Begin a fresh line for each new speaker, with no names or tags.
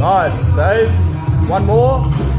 Nice, Dave. One more.